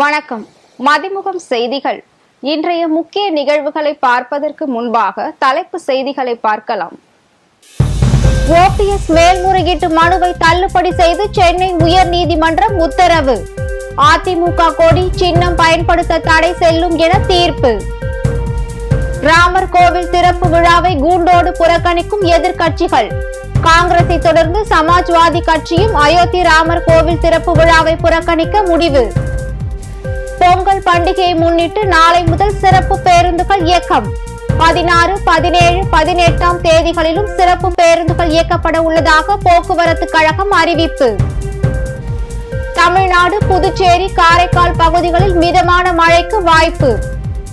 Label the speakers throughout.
Speaker 1: வணக்கம். மதிமுகம் செய்திகள். இன்றைய முக்கிய நிகழ்வுகளை பார்ப்பதற்கு முன்பாக தலைப்பு செய்திகளை பார்க்கலாம். ஓபிஎஸ் மேல்முறையீட்டு மனுவை தள்ளுபடி செய்து சென்னை உயர்நீதிமன்றம் உத்தரவு. அதிமுக கொடி சின்னம் பயன்படுத்த தடை செல்லும் என தீர்ப்பு. ராமர் கோவில் திறப்பு விழாவை கூண்டோடு புறக்கணிக்கும் எதிர்க்கட்சிகள். காங்கிரஸை தொடர்ந்து சமாஜ்வாதி கட்சியும் அயோத்தி ராமர் கோவில் திறப்பு விழாவை புறக்கணிக்க முடிவு. பொங்கல் பண்டிகையை முன்னிட்டு நாளை முதல் சிறப்பு பேருந்துகள் இயக்கம். பதினாறு பதினேழு பதினெட்டாம் தேதிகளிலும் சிறப்பு பேருந்துகள் இயக்கப்பட உள்ளதாக போக்குவரத்து கழகம் அறிவிப்பு. தமிழ்நாடு புதுச்சேரி காரைக்கால் பகுதிகளில் மிதமான மழைக்கு வாய்ப்பு.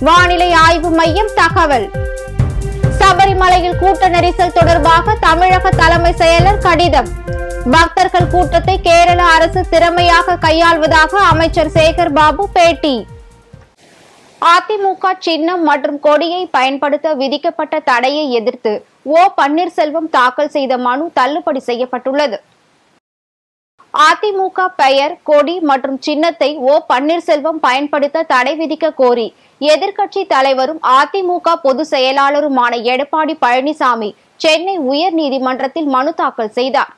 Speaker 1: வானிலை ஆய்வு மையம் தகவல். சபரிமலையில் கூட்ட நெரிசல் தொடர்பாக தமிழக தலைமை செயலர் கடிதம். பக்தர்கள் கூட்டத்தை கேரள அரசு திறமையாக கையாள்வதாக அமைச்சர் சேகர் பாபு பேட்டி. அதிமுக சின்னம் மற்றும் கொடியை பயன்படுத்த விதிக்கப்பட்ட தடையை எதிர்த்து ஓ பன்னீர்செல்வம் தாக்கல் செய்த மனு தள்ளுபடி செய்யப்பட்டுள்ளது. அதிமுக பெயர் கொடி மற்றும் சின்னத்தை ஓ பன்னீர்செல்வம் பயன்படுத்த தடை விதிக்க கோரி எதிர்க்கட்சி தலைவரும் அதிமுக பொதுச் செயலாளருமான எடப்பாடி பழனிசாமி சென்னை உயர் நீதிமன்றத்தில் மனு தாக்கல் செய்தார்.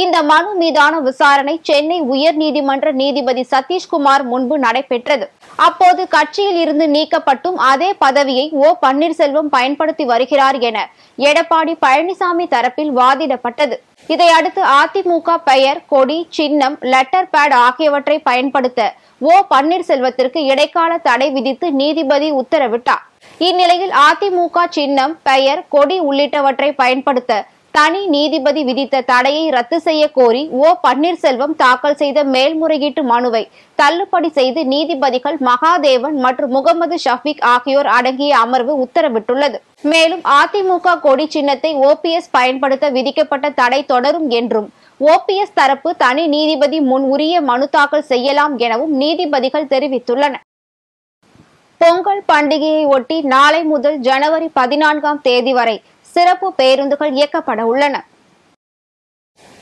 Speaker 1: இந்த மனு மீதான விசாரணை சென்னை உயர் நீதிமன்ற நீதிபதி சதீஷ்குமார் முன்பு நடைபெற்றது. அப்போது கட்சியில் இருந்து நீக்கப்பட்டும் அதே பதவியை ஓ பன்னீர்செல்வம் பயன்படுத்தி வருகிறார் என எடப்பாடி பழனிசாமி தரப்பில் வாதிடப்பட்டது. இதையடுத்து அதிமுக பெயர் கொடி சின்னம் லெட்டர் பேட் ஆகியவற்றை பயன்படுத்த ஓ பன்னீர்செல்வத்திற்கு இடைக்கால தடை விதித்து நீதிபதி உத்தரவிட்டார். இந்நிலையில் அதிமுக சின்னம் பெயர் கொடி உள்ளிட்டவற்றை பயன்படுத்த தனி நீதிபதி விதித்த தடையை ரத்து செய்ய கோரி ஓ பன்னீர்செல்வம் தாக்கல் செய்த மேல்முறையீட்டு மனுவை தள்ளுபடி செய்து நீதிபதிகள் மகாதேவன் மற்றும் முகமது ஷஃபிக் ஆகியோர் அடங்கிய அமர்வு உத்தரவிட்டுள்ளது. மேலும் அதிமுக கொடி சின்னத்தை ஓபிஎஸ் பயன்படுத்த விதிக்கப்பட்ட தடை தொடரும் என்றும் ஓபிஎஸ் தரப்பு தனி நீதிபதி முன் உரிய மனு தாக்கல் செய்யலாம் எனவும் நீதிபதிகள் தெரிவித்துள்ளனர். பொங்கல் பண்டிகையை ஒட்டி நாளை முதல் ஜனவரி பதினான்காம் தேதி வரை சிறப்பு பேருந்துகள் இயக்கப்பட உள்ளன.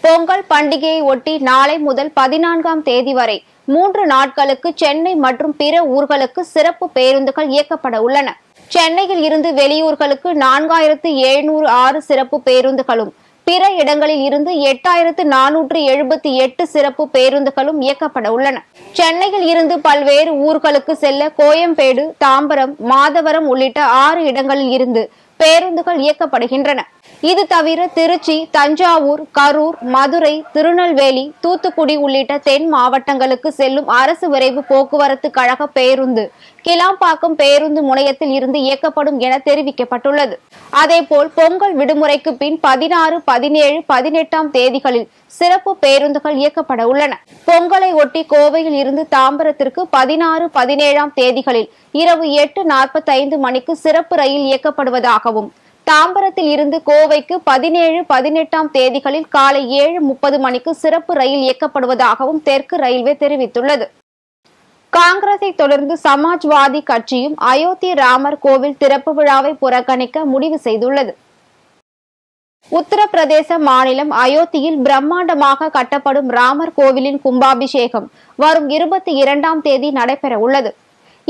Speaker 1: பொங்கல் பண்டிகையை ஒட்டி நாளை முதல் பதினான்காம் தேதி வரை மூன்று நாட்களுக்கு சென்னை மற்றும் பிற ஊர்களுக்கு சிறப்பு பேருந்துகள் இயக்கப்பட உள்ளன. சென்னையில் இருந்து வெளியூர்களுக்கு நான்காயிரத்து எழுநூறு ஆறு சிறப்பு பேருந்துகளும் பிற இடங்களில் இருந்து எட்டாயிரத்து நானூற்று எழுபத்தி எட்டு சிறப்பு பேருந்துகளும் இயக்கப்பட உள்ளன. சென்னையில் இருந்து பல்வேறு ஊர்களுக்கு செல்ல கோயம்பேடு தாம்பரம் மாதவரம் உள்ளிட்ட ஆறு இடங்களில் இருந்து பேருந்துகள் இயக்கப்படுகின்றன. இது தவிர திருச்சி தஞ்சாவூர் கரூர் மதுரை திருநெல்வேலி தூத்துக்குடி உள்ளிட்ட தென் மாவட்டங்களுக்கு செல்லும் அரசு விரைவு போக்குவரத்து கழக பேருந்து கிளாம்பாக்கம் பேருந்து முனையத்தில் இருந்து இயக்கப்படும் என தெரிவிக்கப்பட்டுள்ளது. அதேபோல் பொங்கல் விடுமுறைக்கு பின் பதினாறு பதினேழு பதினெட்டாம் தேதிகளில் சிறப்பு பேருந்துகள் இயக்கப்பட உள்ளன. பொங்கலை ஒட்டி கோவையில் இருந்து தாம்பரத்திற்கு பதினாறு பதினேழாம் தேதிகளில் இரவு எட்டு நாற்பத்தைந்து மணிக்கு சிறப்பு ரயில் இயக்கப்படுவதாகவும் தாம்பரத்தில் இருந்து கோவைக்கு பதினேழு பதினெட்டாம் தேதிகளில் காலை ஏழு முப்பது மணிக்கு சிறப்பு ரயில் இயக்கப்படுவதாகவும் தெற்கு ரயில்வே தெரிவித்துள்ளது. காங்கிரஸை தொடர்ந்து சமாஜ்வாதி கட்சியும் அயோத்தி ராமர் கோவில் திறப்பு விழாவை புறக்கணிக்க முடிவு செய்துள்ளது. உத்தரப்பிரதேச மாநிலம் அயோத்தியில் பிரம்மாண்டமாக கட்டப்படும் ராமர் கோவிலின் கும்பாபிஷேகம் வரும் இருபத்தி இரண்டாம் தேதி நடைபெற உள்ளது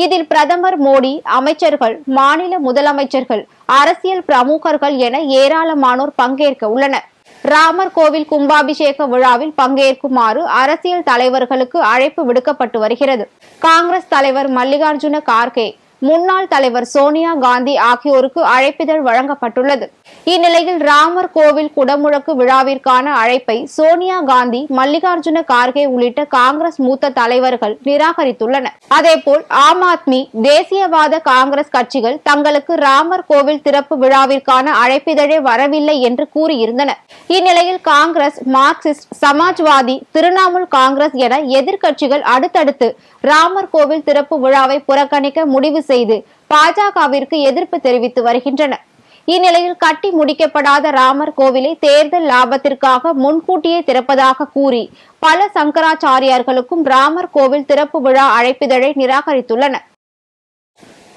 Speaker 1: இதில் பிரதமர் மோடி அமைச்சர்கள் மாநில முதலமைச்சர்கள் அரசியல் பிரமுகர்கள் என ஏராளமானோர் பங்கேற்க உள்ளனர். ராமர் கோவில் கும்பாபிஷேக விழாவில் பங்கேற்குமாறு அரசியல் தலைவர்களுக்கு அழைப்பு விடுக்கப்பட்டு வருகிறது. காங்கிரஸ் தலைவர் மல்லிகார்ஜுன கார்கே முன்னாள் தலைவர் சோனியா காந்தி ஆகியோருக்கு அழைப்பிதழ் வழங்கப்பட்டுள்ளது. இந்நிலையில் ராமர் கோவில் குடமுழக்கு விழாவிற்கான அழைப்பை சோனியா காந்தி மல்லிகார்ஜுன கார்கே உள்ளிட்ட காங்கிரஸ் மூத்த தலைவர்கள் நிராகரித்துள்ளனர். அதேபோல் ஆம் ஆத்மி தேசியவாத காங்கிரஸ் கட்சிகள் தங்களுக்கு ராமர் கோவில் திறப்பு விழாவிற்கான அழைப்பிதழே வரவில்லை என்று கூறியிருந்தனர். இந்நிலையில் காங்கிரஸ் மார்க்சிஸ்ட் சமாஜ்வாதி திரிணாமுல் காங்கிரஸ் என எதிர்க்கட்சிகள் அடுத்தடுத்து ராமர் கோவில் திறப்பு விழாவை புறக்கணிக்க முடிவு செய்து பாஜகவிற்கு எதிர்ப்பு தெரிவித்து வருகின்றனர். இந்நிலையில் கட்டி முடிக்கப்படாத ராமர் கோவிலை தேர்தல் லாபத்திற்காக முன்கூட்டியே திறப்பதாக கூறி பல சங்கராச்சாரியார்களுக்கும் ராமர் கோவில் திறப்பு விழா அழைப்பிதழை நிராகரித்துள்ளனர்.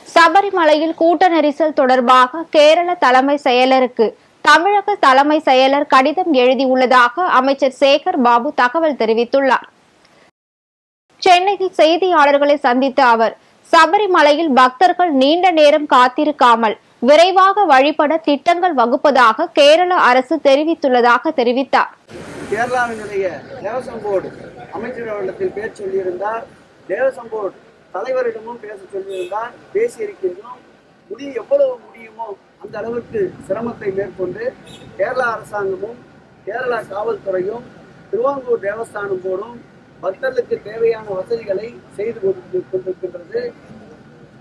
Speaker 1: சபரிமலையில் கூட்ட நெரிசல் தொடர்பாக கேரள தலைமை செயலருக்கு தமிழக தலைமை செயலர் கடிதம் எழுதியுள்ளதாக அமைச்சர் சேகர் பாபு தகவல் தெரிவித்துள்ளார். சென்னையில் செய்தியாளர்களை சந்தித்த அவர் சபரிமலையில் பக்தர்கள் நீண்ட நேரம் காத்திருக்காமல் விரைவாக வழிபட திட்டங்கள் வகுப்பதாக கேரள அரசு தெரிவித்துள்ளதாக தெரிவித்தார்.
Speaker 2: கேரளாவினுடைய தேவசம் போர்டு அமைச்சர் சொல்லியிருந்தார். தேவசம் போர்டு தலைவரிடமும் பேச சொல்லியிருந்தார். பேசியிருக்கின்றோம் முடிய எவ்வளவு முடியுமோ அந்த அளவிற்கு சிரமத்தை மேற்கொண்டு கேரளா அரசாங்கமும் கேரளா காவல்துறையும் திருவாங்கூர் தேவஸ்தானம் போடும் பக்தர்களுக்கு தேவையான வசதிகளை செய்து கொண்டிருக்கின்றது.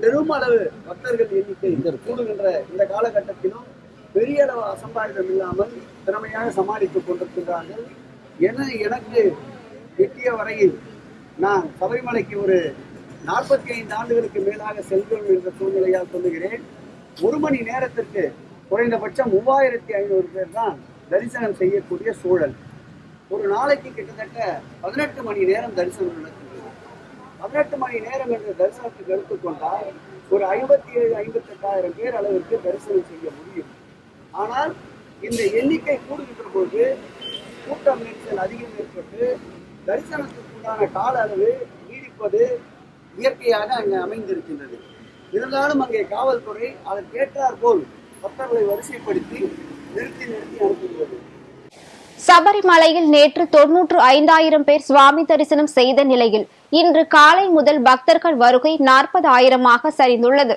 Speaker 2: பெருமளவு பக்தர்கள் எண்ணிக்கை கூடுகின்ற இந்த காலகட்டத்திலும் பெரிய அளவு அசம்பாவிதம் இல்லாமல் திறமையாக சமாளித்துக் கொண்டிருக்கிறார்கள் என எனக்கு எட்டிய வரையில் நான் சபரிமலைக்கு ஒரு நாற்பத்தி ஐந்து ஆண்டுகளுக்கு மேலாக செல்கிறோம் என்ற சூழ்நிலையால் சொல்லுகிறேன். ஒரு மணி நேரத்திற்கு குறைந்தபட்சம் மூவாயிரத்தி ஐநூறு பேர் தான் தரிசனம் செய்யக்கூடிய சூழல். ஒரு நாளைக்கு கிட்டத்தட்ட பதினெட்டு மணி நேரம் தரிசனம் நடக்கும். பதினெட்டு மணி நேரம் என்ற தரிசனத்துக்கு எடுத்துக்கொண்டால் ஒரு ஐம்பத்தி ஏழு ஐம்பத்தி எட்டாயிரம் பேர் அளவிற்கு தரிசனம் செய்ய முடியும். ஆனால் இந்த எண்ணிக்கை கூடுகின்ற போது கூட்டம் நெரிசல் அதிகம் ஏற்பட்டு தரிசனத்துக்குண்டான கால அளவு நீடிப்பது இயற்கையாக அங்கே அமைந்திருக்கின்றது. இருந்தாலும் அங்கே காவல்துறை அதற்கேற்றார் போல் பக்தர்களை வரிசைப்படுத்தி நிறுத்தி நிறுத்தி அனுப்புகிறது.
Speaker 1: சபரிமலையில் நேற்று தொன்னூற்று ஐந்தாயிரம் பேர் சுவாமி தரிசனம் செய்த நிலையில் இன்று காலை முதல் பக்தர்கள் வருகை நாற்பது ஆயிரமாக சரிந்துள்ளது.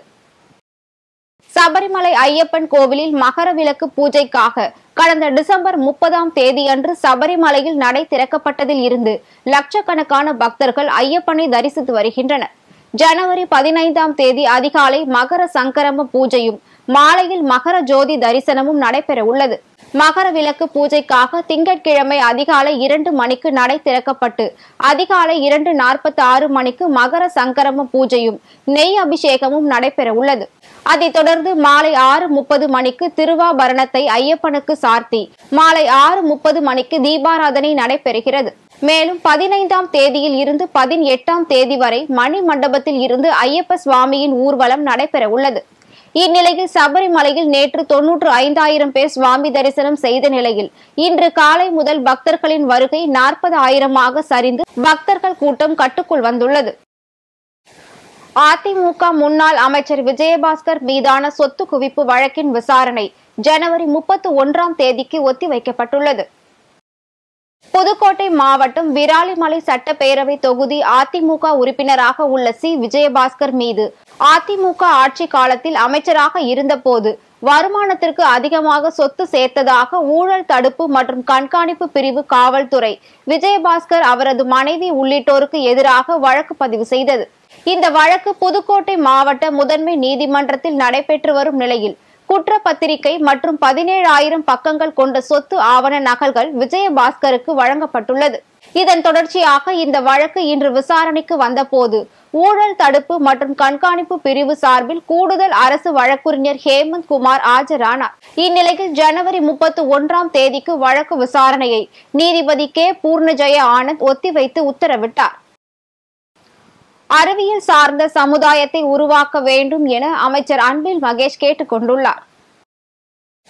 Speaker 1: சபரிமலை ஐயப்பன் கோவிலில் மகர விளக்கு பூஜைக்காக கடந்த டிசம்பர் முப்பதாம் தேதியன்று சபரிமலையில் நடை திறக்கப்பட்டதில் இருந்து லட்சக்கணக்கான பக்தர்கள் ஐயப்பனை தரிசித்து வருகின்றனர். ஜனவரி பதினைந்தாம் தேதி அதிகாலை மகர சங்கரம பூஜையும் மாலையில் மகர ஜோதி தரிசனமும் நடைபெற உள்ளது மகர விளக்கு பூஜைக்காக திங்கட்கிழமை அதிகாலை இரண்டு மணிக்கு நடை திறக்கப்பட்டு அதிகாலை இரண்டு நாற்பத்தி ஆறு மணிக்கு மகர சங்கரம பூஜையும் நெய் அபிஷேகமும் நடைபெற உள்ளது. அதைத் தொடர்ந்து மாலை ஆறு முப்பது மணிக்கு திருவாபரணத்தை ஐயப்பனுக்கு சார்த்தி மாலை ஆறு முப்பது மணிக்கு தீபாராதனை நடைபெறுகிறது. மேலும் பதினைந்தாம் தேதியில் இருந்து பதினெட்டாம் தேதி வரை மணி மண்டபத்தில் இருந்து ஐயப்ப சுவாமியின் ஊர்வலம் நடைபெற உள்ளது. இந்நிலையில் சபரிமலையில் நேற்று தொன்னூற்று ஐந்தாயிரம் பேர் சுவாமி தரிசனம் செய்த நிலையில் இன்று காலை முதல் பக்தர்களின் வருகை நாற்பது ஆயிரமாக சரிந்து பக்தர்கள் கூட்டம் கட்டுக்குள் வந்துள்ளது. அதிமுக முன்னாள் அமைச்சர் விஜயபாஸ்கர் மீதான சொத்து குவிப்பு வழக்கின் விசாரணை ஜனவரி முப்பத்தி ஒன்றாம் தேதிக்கு ஒத்திவைக்கப்பட்டுள்ளது. புதுக்கோட்டை மாவட்டம் விராலிமலை சட்டப்பேரவை தொகுதி அதிமுக உறுப்பினராக உள்ள சி. விஜயபாஸ்கர் மீது அதிமுக ஆட்சி காலத்தில் அமைச்சராக இருந்தபோது வருமானத்திற்கு அதிகமாக சொத்து சேர்த்ததாக ஊழல் தடுப்பு மற்றும் கண்காணிப்பு பிரிவு காவல்துறை விஜயபாஸ்கர் அவரது மனைவி உள்ளிட்டோருக்கு எதிராக வழக்கு பதிவு செய்தது. இந்த வழக்கு புதுக்கோட்டை மாவட்ட முதன்மை நீதிமன்றத்தில் நடைபெற்று வரும் நிலையில் குற்றப்பத்திரிகை மற்றும் பதினேழாயிரம் பக்கங்கள் கொண்ட சொத்து ஆவண நகல்கள் விஜயபாஸ்கருக்கு வழங்கப்பட்டுள்ளது. இதன் தொடர்ச்சியாக இந்த வழக்கு இன்று விசாரணைக்கு வந்தபோது ஊழல் தடுப்பு மற்றும் கண்காணிப்பு பிரிவு சார்பில் கூடுதல் அரசு வழக்கறிஞர் ஹேமந்த் குமார் ஆஜரானார். இந்நிலையில் ஜனவரி முப்பத்தி ஒன்றாம் தேதிக்கு வழக்கு விசாரணையை நீதிபதி கே. பூர்ணஜய ஆனந்த் ஒத்திவைத்து உத்தரவிட்டார். அறிவியல் சார்ந்த சமுதாயத்தை உருவாக்க வேண்டும் என அமைச்சர் அன்பில் மகேஷ் கேட்டுக் கொண்டுள்ளார்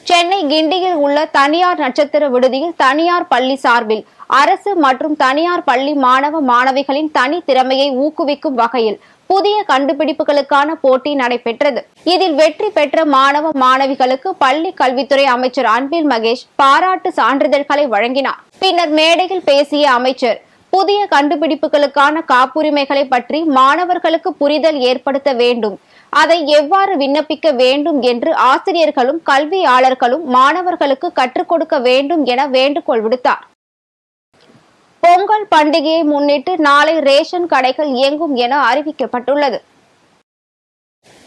Speaker 1: சென்னை கிண்டியில் உள்ள தனியார் நட்சத்திர விடுதியில் தனியார் பள்ளி சார்பில் அரசு மற்றும் தனியார் பள்ளி மாணவ மாணவிகளின் தனி திறமையை ஊக்குவிக்கும் வகையில் புதிய கண்டுபிடிப்புகளுக்கான போட்டி நடைபெற்றது. இதில் வெற்றி பெற்ற மாணவ மாணவிகளுக்கு பள்ளி கல்வித்துறை அமைச்சர் அன்பில் மகேஷ் பாராட்டு சான்றிதழ்களை வழங்கினார். பின்னர் மேடையில் பேசிய அமைச்சர் புதிய கண்டுபிடிப்புகளுக்கான காப்புரிமைகளை பற்றி மாணவர்களுக்கு புரிதல் ஏற்படுத்த வேண்டும் அதை எவ்வாறு விண்ணப்பிக்க வேண்டும் என்று ஆசிரியர்களும் கல்வியாளர்களும் மாணவர்களுக்கு கற்றுக் கொடுக்க வேண்டும் என வேண்டுகோள் விடுத்தார். பொங்கல் பண்டிகையை முன்னிட்டு நாளை ரேஷன் கடைகள் இயங்கும் என அறிவிக்கப்பட்டுள்ளது.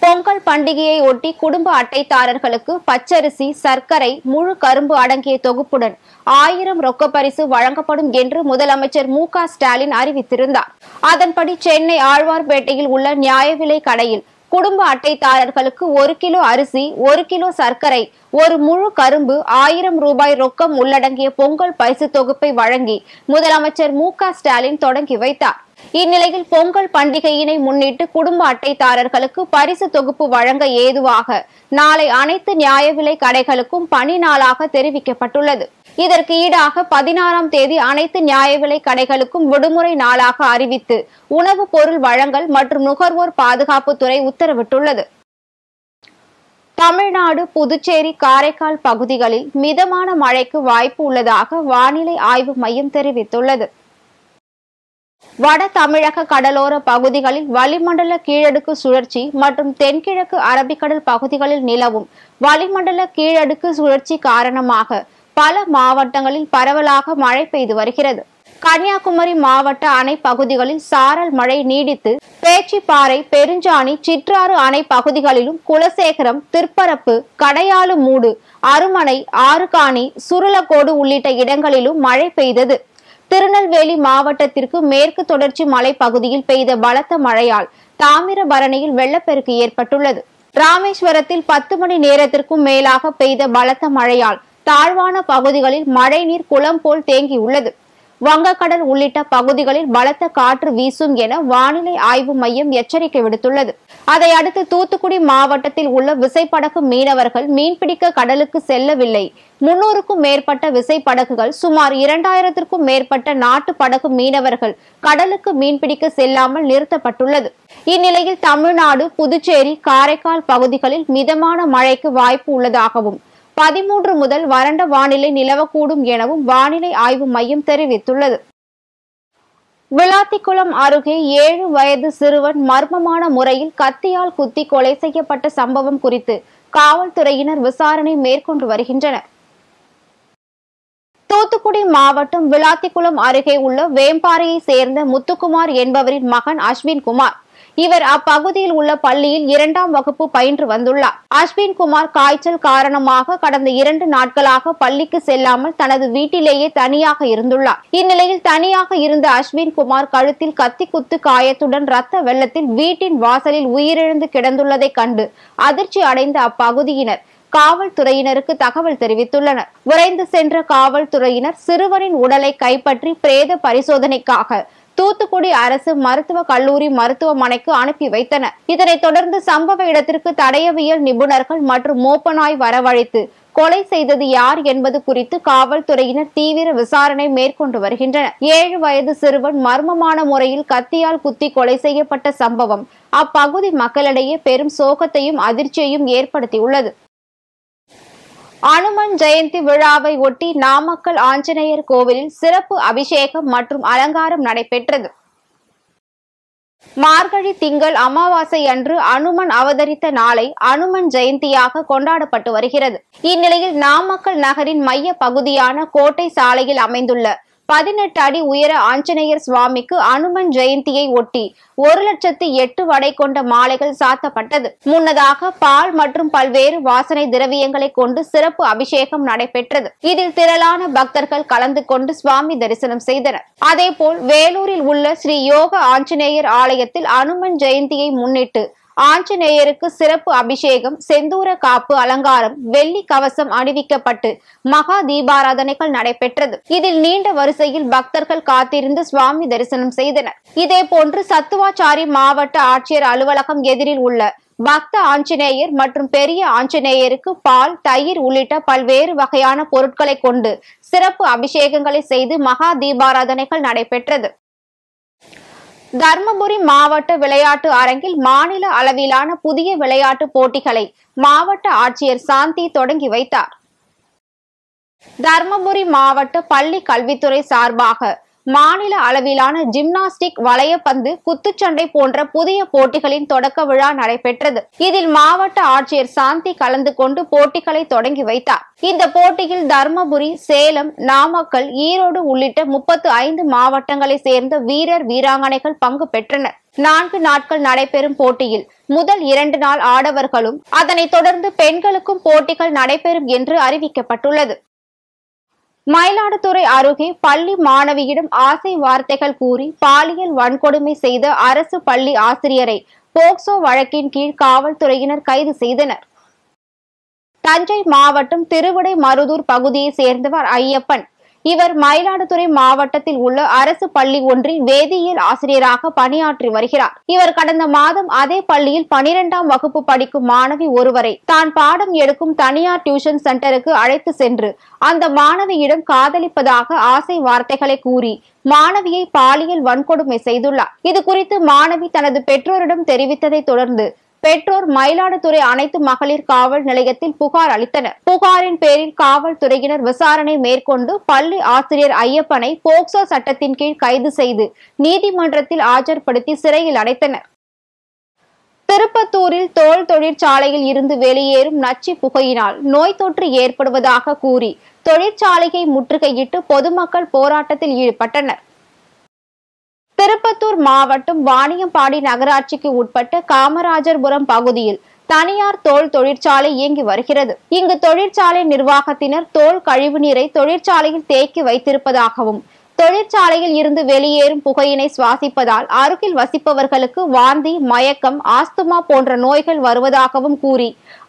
Speaker 1: பொங்கல் பண்டிகையை ஒட்டி குடும்ப அட்டைதாரர்களுக்கு பச்சரிசி சர்க்கரை முழு கரும்பு அடங்கிய தொகுப்புடன் ஆயிரம் ரொக்க பரிசு வழங்கப்படும் என்று முதலமைச்சர் மு க ஸ்டாலின் அறிவித்திருந்தார். அதன்படி சென்னை ஆழ்வார்பேட்டையில் உள்ள நியாய விலை கடையில் குடும்ப அட்டைதாரர்களுக்கு ஒரு கிலோ அரிசி ஒரு கிலோ சர்க்கரை ஒரு முழு கரும்பு ஆயிரம் ரூபாய் ரொக்கம் உள்ளடங்கிய பொங்கல் பரிசு தொகுப்பை வழங்கி முதலமைச்சர் மு ஸ்டாலின் தொடங்கி வைத்தார். இந்நிலையில் பொங்கல் பண்டிகையினை முன்னிட்டு குடும்ப அட்டைதாரர்களுக்கு பரிசு தொகுப்பு வழங்க ஏதுவாக நாளை அனைத்து நியாய விலை கடைகளுக்கும் பணி நாளாக தெரிவிக்கப்பட்டுள்ளது. இதற்கு ஈடாக பதினாறாம் தேதி அனைத்து நியாய விலை கடைகளுக்கும் விடுமுறை நாளாக அறிவித்து உணவுப் பொருள் வழங்கல் மற்றும் நுகர்வோர் பாதுகாப்புத்துறை உத்தரவிட்டுள்ளது. தமிழ்நாடு புதுச்சேரி காரைக்கால் பகுதிகளில் மிதமான மழைக்கு வாய்ப்பு உள்ளதாக வானிலை ஆய்வு மையம் தெரிவித்துள்ளது. வட தமிழக கடலோர பகுதிகளில் வளிமண்டல கீழடுக்கு சுழற்சி மற்றும் தென்கிழக்கு அரபிக்கடல் பகுதிகளில் நிலவும் வளிமண்டல கீழடுக்கு சுழற்சி காரணமாக பல மாவட்டங்களில் பரவலாக மழை பெய்து வருகிறது. கன்னியாகுமரி மாவட்ட அணை பகுதிகளில் சாரல் மழை நீடித்து பேச்சிப்பாறை பெருஞ்சாணி சிற்றாறு அணை பகுதிகளிலும் குலசேகரம் திருப்பரப்பு கடையாளு மூடு அருமனை ஆறுகாணி சுருளக்கோடு உள்ளிட்ட இடங்களிலும் மழை பெய்தது. திருநெல்வேலி மாவட்டத்திற்கு மேற்கு தொடர்ச்சி மலைப்பகுதியில் பெய்த பலத்த மழையால் தாமிரபரணியில் வெள்ளப்பெருக்கு ஏற்பட்டுள்ளது. ராமேஸ்வரத்தில் பத்து மணி நேரத்திற்கும் மேலாக பெய்த பலத்த மழையால் தாழ்வான பகுதிகளில் மழைநீர் குளம் போல் தேங்கியுள்ளது வங்கக்கடல் உள்ளிட்ட பகுதிகளில் பலத்த காற்று வீசும் என வானிலை ஆய்வு மையம் எச்சரிக்கை விடுத்துள்ளது. அதை அடுத்து தூத்துக்குடி மாவட்டத்தில் உள்ள விசைப்படகு மீனவர்கள் மீன்பிடிக்க கடலுக்கு செல்லவில்லை. முன்னூறுக்கும் மேற்பட்ட விசைப்படகுகள் சுமார் இரண்டாயிரத்திற்கும் மேற்பட்ட நாட்டு படகு மீனவர்கள் கடலுக்கு மீன்பிடிக்க செல்லாமல் நிறுத்தப்பட்டுள்ளது. இந்நிலையில் தமிழ்நாடு புதுச்சேரி காரைக்கால் பகுதிகளில் மிதமான மழைக்கு வாய்ப்பு உள்ளதாகவும் பதிமூன்று முதல் வறண்ட வானிலை நிலவக்கூடும் எனவும் வானிலை ஆய்வு மையம் தெரிவித்துள்ளது. விளாத்திக்குளம் அருகே ஏழு வயது சிறுவன் மர்மமான முறையில் கத்தியால் குத்தி கொலை செய்யப்பட்ட சம்பவம் குறித்து காவல்துறையினர் விசாரணை மேற்கொண்டு வருகின்றனர். தூத்துக்குடி மாவட்டம் விளாத்திக்குளம் அருகே உள்ள வேம்பாறையை சேர்ந்த முத்துக்குமார் என்பவரின் மகன் அஸ்வின் குமார் இவர் அப்பகுதியில் உள்ள பள்ளியில் இரண்டாம் வகுப்பு பயின்று வந்துள்ளார். அஸ்வின் குமார் காய்ச்சல் காரணமாக கடந்த இரண்டு நாட்களாக பள்ளிக்கு செல்லாமல் தனது வீட்டிலேயே தனியாக இருந்துள்ளார். இந்நிலையில் தனியாக இருந்த அஸ்வின் குமார் கழுத்தில் கத்தி குத்து காயத்துடன் ரத்த வெள்ளத்தில் வீட்டின் வாசலில் உயிரிழந்து கிடந்துள்ளதை கண்டு அதிர்ச்சி அடைந்த அப்பகுதியினர் காவல்துறையினருக்கு தகவல் தெரிவித்துள்ளனர். விரைந்து சென்ற காவல்துறையினர் சிறுவனின் உடலை கைப்பற்றி பிரேத பரிசோதனைக்காக தூத்துக்குடி அரசு மருத்துவ கல்லூரி மருத்துவமனைக்கு அனுப்பி வைத்தனர் இதனைத் தொடர்ந்து சம்பவ இடத்திற்கு தடயவியல் நிபுணர்கள் மற்றும் மோப்பநாய் வரவழைத்து கொலை செய்தது யார் என்பது குறித்து காவல்துறையினர் தீவிர விசாரணை மேற்கொண்டு வருகின்றனர். ஏழு வயது சிறுவன் மர்மமான முறையில் கத்தியால் குத்தி கொலை செய்யப்பட்ட சம்பவம் அப்பகுதி மக்களிடையே பெரும் சோகத்தையும் அதிர்ச்சியையும் ஏற்படுத்தியுள்ளது. அனுமன் ஜெயந்தி விழாவை ஒட்டி நாமக்கல் ஆஞ்சநேயர் கோவிலில் சிறப்பு அபிஷேகம் மற்றும் அலங்காரம் நடைபெற்றது. மார்கழி திங்கள் அமாவாசை அன்று அனுமன் அவதரித்த நாளை அனுமன் ஜெயந்தியாக கொண்டாடப்பட்டு வருகிறது. இந்நிலையில் நாமக்கல் நகரின் மைய பகுதியான கோட்டை சாலையில் அமைந்துள்ள பதினெட்டு அடி உயர ஆஞ்சநேயர் சுவாமிக்கு அனுமன் ஜெயந்தியை ஒட்டி ஒரு லட்சத்து எட்டு வடை கொண்ட மாலைகள் சாத்தப்பட்டது. முன்னதாக பால் மற்றும் பல்வேறு வாசனை திரவியங்களை கொண்டு சிறப்பு அபிஷேகம் நடைபெற்றது. இதில் திரளான பக்தர்கள் கலந்து கொண்டு சுவாமி தரிசனம் செய்தனர். அதேபோல் வேலூரில் உள்ள ஸ்ரீ யோக ஆஞ்சநேயர் ஆலயத்தில் அனுமன் ஜெயந்தியை முன்னிட்டு ஆஞ்சநேயருக்கு சிறப்பு அபிஷேகம் செந்தூர காப்பு அலங்காரம் வெள்ளி கவசம் அணிவிக்கப்பட்டு மகா தீபாராதனைகள் நடைபெற்றது. இதில் நீண்ட வரிசையில் பக்தர்கள் காத்திருந்து சுவாமி தரிசனம் செய்தனர். இதே போன்று சத்துவாச்சாரி மாவட்ட ஆட்சியர் அலுவலகம் எதிரில் உள்ள பக்த ஆஞ்சநேயர் மற்றும் பெரிய ஆஞ்சநேயருக்கு பால் தயிர் உள்ளிட்ட பல்வேறு வகையான பொருட்களை கொண்டு சிறப்பு அபிஷேகங்களை செய்து மகா தீபாராதனைகள் நடைபெற்றது. தர்மபுரி மாவட்ட விளையாட்டு அரங்கில் மாநில அளவிலான புதிய விளையாட்டு போட்டிகளை மாவட்ட ஆட்சியர் சாந்தி தொடங்கி வைத்தார். தர்மபுரி மாவட்ட பள்ளி கல்வித்துறை சார்பாக மாநில அளவிலான ஜிம்னாஸ்டிக் வளையப்பந்து குத்துச்சண்டை போன்ற புதிய போட்டிகளின் தொடக்க விழா நடைபெற்றது. இதில் மாவட்ட ஆட்சியர் சாந்தி கலந்து கொண்டு போட்டிகளை தொடங்கி வைத்தார். இந்த போட்டியில் தர்மபுரி சேலம் நாமக்கல் ஈரோடு உள்ளிட்ட முப்பத்து ஐந்து மாவட்டங்களை சேர்ந்த வீரர் வீராங்கனைகள் பங்கு பெற்றனர். நான்கு நாட்கள் நடைபெறும் போட்டியில் முதல் இரண்டு நாள் ஆடவர்களும் அதனைத் தொடர்ந்து பெண்களுக்கும் போட்டிகள் நடைபெறும் என்று அறிவிக்கப்பட்டுள்ளது. மயிலாடுதுறை அருகே பள்ளி மாணவியிடம் ஆசை வார்த்தைகள் கூறி பாலியல் வன்கொடுமை செய்த அரசு பள்ளி ஆசிரியரை போக்சோ வழக்கின் கீழ் காவல்துறையினர் கைது செய்தனர். தஞ்சை மாவட்டம் திருவிடை மருதூர் பகுதியை சேர்ந்தவர் ஐயப்பன். இவர் மயிலாடுதுறை மாவட்டத்தில் உள்ள அரசு பள்ளி ஒன்றில் வேதியியல் ஆசிரியராக பணியாற்றி வருகிறார். இவர் கடந்த மாதம் அதே பள்ளியில் பனிரெண்டாம் வகுப்பு படிக்கும் மாணவி ஒருவரை தான் பாடம் எடுக்கும் தனியார் டியூஷன் சென்டருக்கு அழைத்து சென்று அந்த மாணவியிடம் காதலிப்பதாக ஆசை வார்த்தைகளை கூறி மாணவியை பாலியல் வன்கொடுமை செய்துள்ளார். இது குறித்து மாணவி தனது பெற்றோரிடம் தெரிவித்ததை தொடர்ந்து பெற்றோர் மயிலாடுதுறை அனைத்து மகளிர் காவல் நிலையத்தில் புகார் அளித்தனர். புகாரின் பேரில் காவல்துறையினர் விசாரணை மேற்கொண்டு பள்ளி ஆசிரியர் ஐயப்பனை போக்சோ சட்டத்தின் கீழ் கைது செய்து நீதிமன்றத்தில் ஆஜர்படுத்தி சிறையில் அடைத்தனர். திருப்பத்தூரில் தோல் தொழிற்சாலையில் இருந்து வெளியேறும் நச்சு புகையினால் நோய் தொற்று ஏற்படுவதாக கூறி தொழிற்சாலையை முற்றுகையிட்டு பொதுமக்கள் போராட்டத்தில் ஈடுபட்டனர். திருப்பத்தூர் மாவட்டம் வாணியம்பாடி நகராட்சிக்கு உட்பட்ட காமராஜர்புரம் பகுதியில் தனியார் தோல் தொழிற்சாலை இயங்கி வருகிறது. இங்கு தொழிற்சாலை நிர்வாகத்தினர் தோல் கழிவுநீரை தொழிற்சாலையில் தேக்கி வைத்திருப்பதாகவும் தொழிற்சாலையில் இருந்து வெளியேறும் புகையினை சுவாசிப்பதால் அருகில் வசிப்பவர்களுக்கு வாந்தி மயக்கம் ஆஸ்துமா போன்ற நோய்கள் வருவதாகவும் கூறி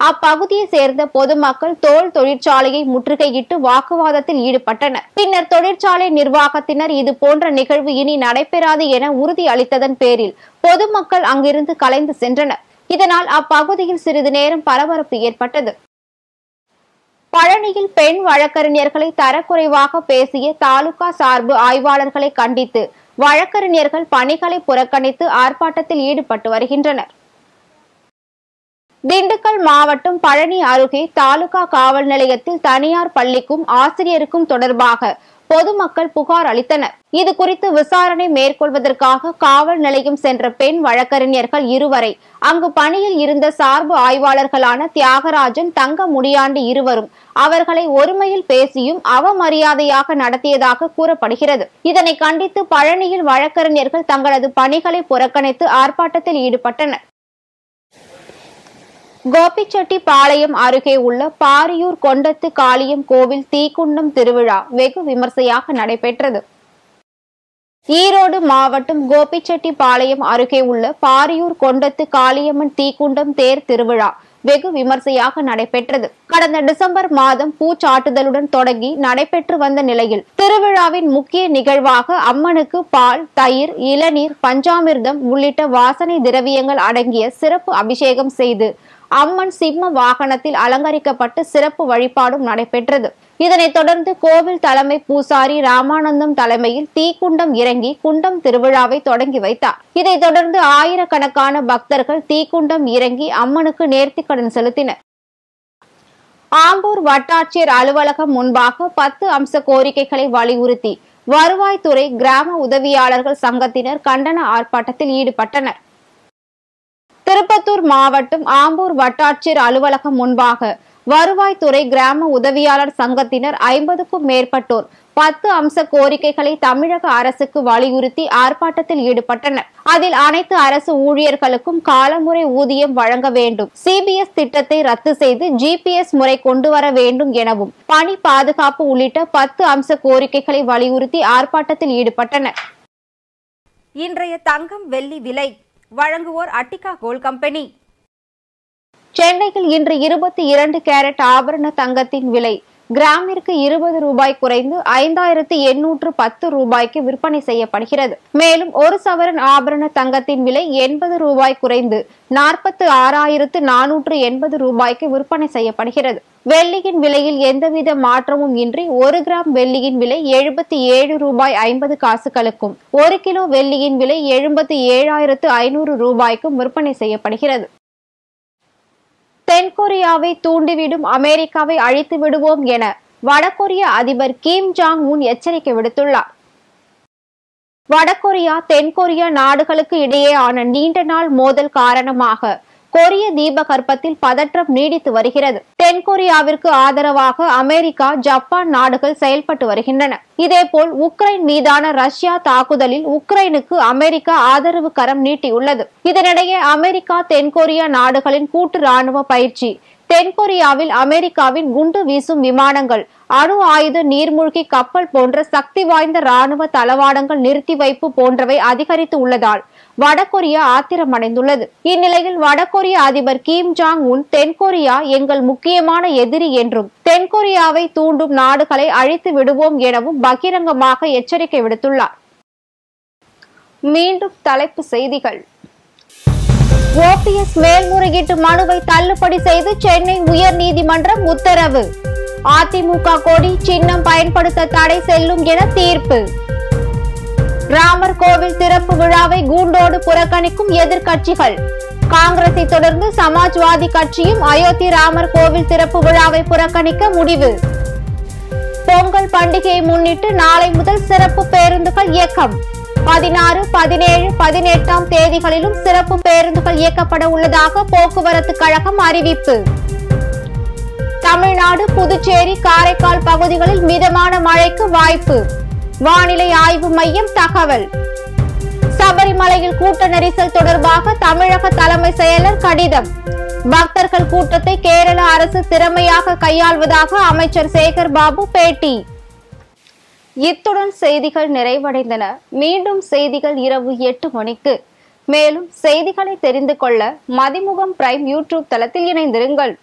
Speaker 1: அப்பகுதியை சேர்ந்த பொதுமக்கள் தோல் தொழிற்சாலையை முற்றுகையிட்டு வாக்குவாதத்தில் ஈடுபட்டனர். பின்னர் தொழிற்சாலை நிர்வாகத்தினர் இது போன்ற நிகழ்வு இனி நடைபெறாது என உறுதி அளித்ததன் பேரில் பொதுமக்கள் அங்கிருந்து கலைந்து சென்றனர். இதனால் அப்பகுதியில் சிறிது நேரம் பரபரப்பு ஏற்பட்டது. பழனியில் பெண் வழக்கறிஞர்களை தரக்குறைவாக பேசிய தாலுகா சார்பு ஆய்வாளர்களை கண்டித்து வழக்கறிஞர்கள் பணிகளை புறக்கணித்து ஆர்ப்பாட்டத்தில் ஈடுபட்டு வருகின்றனர். திண்டுக்கல் மாவட்டம் பழனி அருகே தாலுகா காவல் நிலையத்தில் தனியார் பள்ளிக்கும் ஆசிரியருக்கும் தொடர்பாக பொதுமக்கள் புகார் அளித்தனர். இது குறித்து விசாரணை மேற்கொள்வதற்காக காவல் நிலையம் சென்ற பெண் வழக்கறிஞர்கள் இருவரை அங்கு பணியில் இருந்த சார்பு ஆய்வாளர்களான தியாகராஜன் தங்க முடியாண்டு இருவரும் அவர்களை ஒருமையில் பேசியும் அவமரியாதையாக நடத்தியதாக கூறப்படுகிறது. இதனை கண்டித்து பழனியில் வழக்கறிஞர்கள் தங்களது பணிகளை புறக்கணித்து ஆர்ப்பாட்டத்தில் ஈடுபட்டனர். கோபிச்செட்டிப்பாளையம் அருகே உள்ள பாரியூர் கொண்டத்து காளியம் கோவில் தீக்குண்டம் திருவிழா வெகு விமர்சையாக நடைபெற்றது. ஈரோடு மாவட்டம் கோபிச்செட்டிப்பாளையம் அருகே உள்ள பாரியூர் கொண்டத்து காளியம்மன் தீக்குண்டம் தேர் திருவிழா வெகு விமர்சையாக நடைபெற்றது. கடந்த டிசம்பர் மாதம் பூச்சாட்டுதலுடன் தொடங்கி நடைபெற்று வந்த நிலையில் திருவிழாவின் முக்கிய நிகழ்வாக அம்மனுக்கு பால் தயிர் இளநீர் பஞ்சாமிர்தம் உள்ளிட்ட வாசனை திரவியங்கள் அடங்கிய சிறப்பு அபிஷேகம் செய்து அம்மன் சிம்ம வாகனத்தில் அலங்கரிக்கப்பட்டு சிறப்பு வழிபாடும் நடைபெற்றது. இதனைத் தொடர்ந்து கோவில் தலைமை பூசாரி ராமானந்தம் தலைமையில் தீக்குண்டம் இறங்கி குண்டம் திருவிழாவை தொடங்கி வைத்தார். இதைத் தொடர்ந்து ஆயிரக்கணக்கான பக்தர்கள் தீக்குண்டம் இறங்கி அம்மனுக்கு நேர்த்திக்கடன் செலுத்தினர். ஆம்பூர் வட்டாட்சியர் அலுவலகம் முன்பாக பத்து அம்ச கோரிக்கைகளை வலியுறுத்தி வருவாய்த்துறை கிராம உதவியாளர்கள் சங்கத்தினர் கண்டன ஆர்ப்பாட்டத்தில் ஈடுபட்டனர். திருப்பத்தூர் மாவட்டம் ஆம்பூர் வட்டாட்சியர் அலுவலகம் முன்பாக வருவாய்த்துறை கிராம உதவியாளர் சங்கத்தினர் ஐம்பதுக்கும் மேற்பட்டோர் பத்து அம்ச கோரிக்கைகளை தமிழக அரசுக்கு வலியுறுத்தி ஆர்ப்பாட்டத்தில் ஈடுபட்டனர். அதில் அனைத்து அரசு ஊழியர்களுக்கும் காலமுறை ஊதியம் வழங்க வேண்டும். சிபிஎஸ் திட்டத்தை ரத்து செய்து ஜிபிஎஸ் முறை கொண்டு வர வேண்டும் எனவும் பணி பாதுகாப்பு உள்ளிட்ட பத்து அம்ச கோரிக்கைகளை வலியுறுத்தி ஆர்ப்பாட்டத்தில் ஈடுபட்டனர்.
Speaker 3: இன்றைய தங்கம் வெள்ளி விலை வழங்குவோர் அட்டிகா கோல் கம்பெனி.
Speaker 1: சென்னையில் இன்று இருபத்தி இரண்டு கேரட் ஆபரண தங்கத்தின் விலை கிராமிற்கு இருபது ரூபாய் குறைந்து ஐந்தாயிரத்து எண்ணூற்று பத்து ரூபாய்க்கு விற்பனை செய்யப்படுகிறது. மேலும் ஒரு சவரன் ஆபரண தங்கத்தின் விலை எண்பது ரூபாய் குறைந்து நாற்பத்து ஆறாயிரத்து நானூற்று எண்பது ரூபாய்க்கு விற்பனை செய்யப்படுகிறது. வெள்ளியின் விலையில் எந்தவித மாற்றமும் இன்றி ஒரு கிராம் வெள்ளியின் விலை எழுபத்தி ஏழு ரூபாய் ஐம்பது காசுகளுக்கும் ஒரு கிலோ வெள்ளியின் விலை எழுபத்தி ஏழாயிரத்து ஐநூறு ரூபாய்க்கும் விற்பனை செய்யப்படுகிறது. தென்கொரியாவை தூண்டிவிடும் அமெரிக்காவை அழித்து விடுவோம் என வடகொரிய அதிபர் கிம் ஜாங் உன் எச்சரிக்கை விடுத்துள்ளார். வடகொரியா தென்கொரியா நாடுகளுக்கு இடையேயான நீண்ட நாள் மோதல் காரணமாக கொரிய தீபகற்பத்தில் பதற்றம் நீடித்து வருகிறது. தென்கொரியாவிற்கு ஆதரவாக அமெரிக்கா ஜப்பான் நாடுகள் செயல்பட்டு வருகின்றன. இதேபோல் உக்ரைன் மீதான ரஷ்யா தாக்குதலில் உக்ரைனுக்கு அமெரிக்கா ஆதரவு கரம் நீட்டியுள்ளது. இதனிடையே அமெரிக்கா தென்கொரியா நாடுகளின் கூட்டு ராணுவ பயிற்சி தென்கொரியாவில் அமெரிக்காவின் குண்டு வீசும் விமானங்கள் அணு ஆயுத நீர்மூழ்கி கப்பல் போன்ற சக்தி வாய்ந்த ராணுவ தளவாடங்கள் நிறுத்தி வைப்பு போன்றவை அதிகரித்து உள்ளதால் வடகொரியா ஆத்திரமடைந்துள்ளது. இந்நிலையில் வடகொரிய அதிபர் கிம் ஜாங் உன் தென்கொரியா எங்கள் முக்கியமான எதிரி என்றும் தென்கொரியாவை தூண்டும் நாடுகளை அழித்து விடுவோம் எனவும் பகிரங்கமாக எச்சரிக்கை விடுத்துள்ளார். மீண்டும் தலைப்பு செய்திகள். ஓபிஎஸ் மேல்முறையீட்டு மனுவை தள்ளுபடி செய்து சென்னை உயர்நீதிமன்றம் உத்தரவு. அதிமுக கொடி சின்னம் பயன்படுத்த தடை செல்லும் என தீர்ப்பு. ராமர் கோவில் திறப்பு விழாவை கூண்டோடு புறக்கணிக்கும் எதிர்க்கட்சிகள். காங்கிரத்தை தொடர்ந்து சமாஜ்வாதி கட்சியும் அயோத்தி ராமர் கோவில் திறப்பு விழாவை புறக்கணிக்க முடிவு. பொங்கல் பண்டிகையை முன்னிட்டு நாளை முதல் சிறப்பு பேருந்துகள் இயக்கம். பதினாறு பதினேழு பதினெட்டாம் தேதிகளிலும் சிறப்பு பேருந்துகள் இயக்கப்பட உள்ளதாக போக்குவரத்து கழகம் அறிவிப்பு. தமிழ்நாடு புதுச்சேரி காரைக்கால் பகுதிகளில் மிதமான மழைக்கு வாய்ப்பு. வானிலை ஆய்வு மையம் தகவல். சபரிமலையில் கூட்ட நெரிசல் தொடர்பாக தமிழக தலைமை செயலர் கடிதம். பக்தர்கள் கூட்டத்தை கேரள அரசு திறமையாக கையாள்வதாக அமைச்சர் சேகர் பாபு பேட்டி. இத்துடன் செய்திகள் நிறைவடைந்தன. மீண்டும் செய்திகள் இரவு எட்டு மணிக்கு. மேலும் செய்திகளை தெரிந்து கொள்ள மதிமுகம் பிரைம் யூடியூப் தளத்தில் இணைந்திருங்கள்.